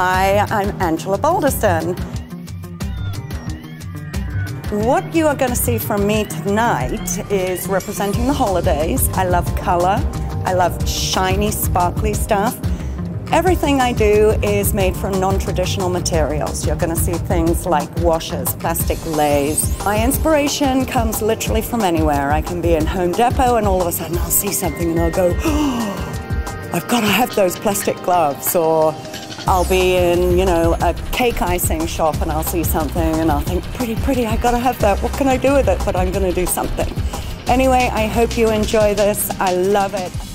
Hi, I'm Angela Balderston. What you are going to see from me tonight is representing the holidays. I love color. I love shiny, sparkly stuff. Everything I do is made from non-traditional materials. You're going to see things like washers, plastic leis. My inspiration comes literally from anywhere. I can be in Home Depot and all of a sudden I'll see something and I'll go, oh, I've got to have those plastic gloves. Or I'll be in, you know, a cake icing shop and I'll see something and I'll think, pretty, pretty, I've got to have that. What can I do with it? But I'm going to do something. Anyway, I hope you enjoy this. I love it.